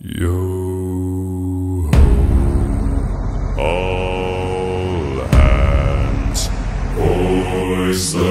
Yo ho, all hands, hoist the